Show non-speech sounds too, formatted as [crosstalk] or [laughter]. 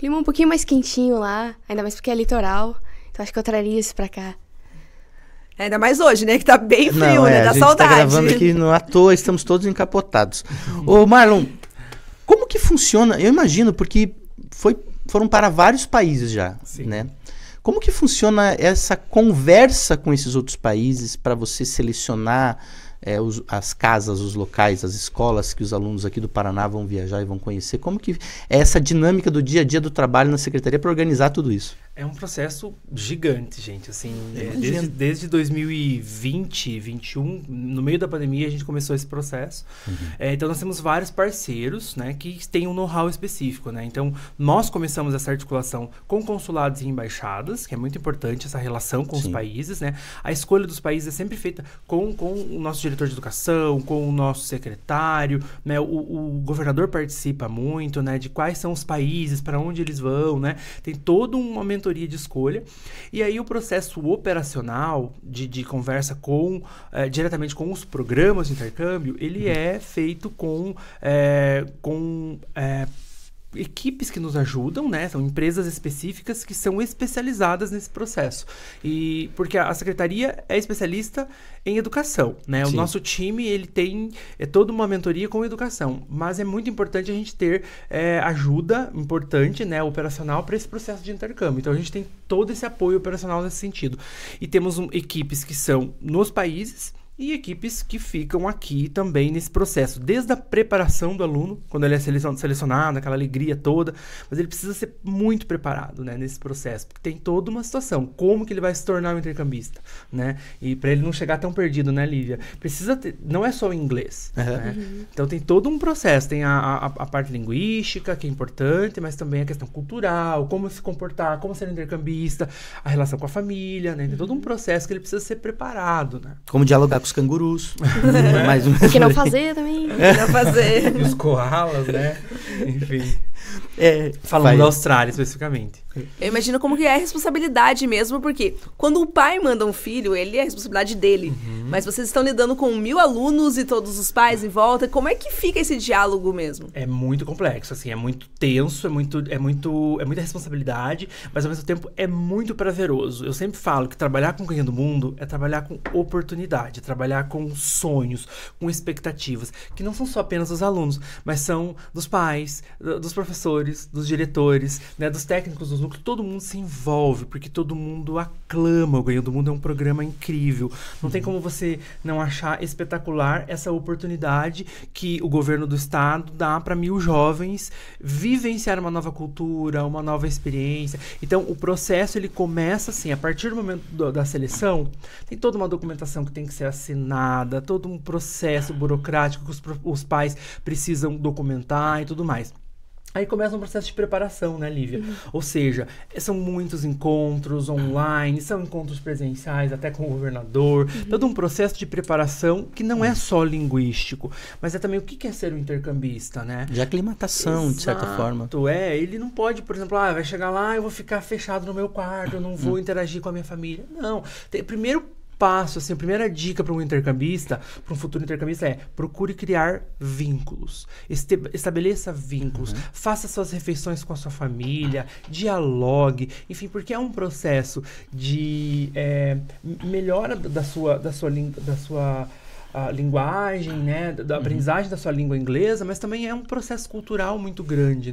clima um pouquinho mais quentinho lá, ainda mais porque é litoral. Então acho que eu traria isso pra cá. Ainda mais hoje, né? Que tá bem frio, Não, é, né? a Dá gente saudade. tá gravando aqui não à toa, estamos todos encapotados. Ô, Marlon, como que funciona? Eu imagino, porque foi, foram para vários países já, Sim. né? Como que funciona essa conversa com esses outros países para você selecionar é, os- as casas, os locais, as escolas que os alunos aqui do Paraná vão viajar e vão conhecer? Como que é essa dinâmica do dia a dia do trabalho na secretaria para organizar tudo isso? É um processo gigante, gente. Assim, é, desde, desde 2020, 21, no meio da pandemia, a gente começou esse processo. É, então, nós temos vários parceiros né, que têm um know-how específico. Né? Então, nós começamos essa articulação com consulados e embaixadas, que é muito importante essa relação com Sim. os países. Né? A escolha dos países é sempre feita com, com o nosso diretor de educação, com o nosso secretário. Né? O, o governador participa muito né, de quais são os países, para onde eles vão. Né? Tem toda uma de escolha. E aí o processo operacional de, de conversa com eh, diretamente com os programas de intercâmbio, ele é feito com, eh, com eh, equipes que nos ajudam, né? São empresas específicas que são especializadas nesse processo. E porque a, a secretaria é especialista em educação, né? Sim. O nosso time ele tem é toda uma mentoria com educação, mas é muito importante a gente ter é, ajuda importante, né, operacional para esse processo de intercâmbio. Então a gente tem todo esse apoio operacional nesse sentido. E temos um, equipes que são nos países e equipes que ficam aqui também nesse processo, desde a preparação do aluno, quando ele é selecion- selecionado, aquela alegria toda, mas ele precisa ser muito preparado, né, nesse processo, porque tem toda uma situação, como que ele vai se tornar um intercambista, né? E para ele não chegar tão perdido, né, Lívia? Precisa ter, não é só o inglês, Aham. né? Então tem todo um processo, tem a, a, a parte linguística, que é importante, mas também a questão cultural, como se comportar, como ser intercambista, a relação com a família, né? Tem todo um processo que ele precisa ser preparado, né? Como dialogar com os cangurus. [laughs] Mais um O que não fazer também. Pra [laughs] fazer. E os koalas, né? Enfim. É, Falando vai. da Austrália especificamente. Eu imagino como que é a responsabilidade mesmo, porque quando o pai manda um filho, ele é a responsabilidade dele. Mas vocês estão lidando com mil alunos e todos os pais em volta. Como é que fica esse diálogo mesmo? É muito complexo, assim, é muito tenso, é muito, é muito, é muita responsabilidade, mas ao mesmo tempo é muito prazeroso. Eu sempre falo que trabalhar com Ganhando do Mundo é trabalhar com oportunidade, é trabalhar com sonhos, com expectativas, que não são só apenas dos alunos, mas são dos pais, do- dos professores, dos diretores, né, dos técnicos dos núcleos, todo mundo se envolve, porque todo mundo aclama o Ganhando do Mundo, é um programa incrível. Não tem como você não achar espetacular essa oportunidade que o governo do estado dá para mil jovens vivenciar uma nova cultura, uma nova experiência. Então, o processo ele começa assim, a partir do momento do- da seleção, tem toda uma documentação que tem que ser assinada, todo um processo burocrático que os, os pais precisam documentar e tudo mais. Aí começa um processo de preparação, né, Lívia? Ou seja, são muitos encontros online, são encontros presenciais, até com o governador, todo um processo de preparação que não é só linguístico, mas é também o que é ser um intercambista, né? De aclimatação, de certa forma. Exato, É, ele não pode, por exemplo, ah, vai chegar lá, eu vou ficar fechado no meu quarto, eu não vou interagir com a minha família. Não. Tem, primeiro passo, assim, a primeira dica para um intercambista, para um futuro intercambista é procure criar vínculos. Este- estabeleça vínculos. Faça suas refeições com a sua família, dialogue, enfim, porque é um processo de é, melhora da sua, da sua, da sua a linguagem, né, da da aprendizagem da sua língua inglesa, mas também é um processo cultural muito grande,